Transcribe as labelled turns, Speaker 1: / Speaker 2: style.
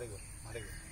Speaker 1: 这个拿这个。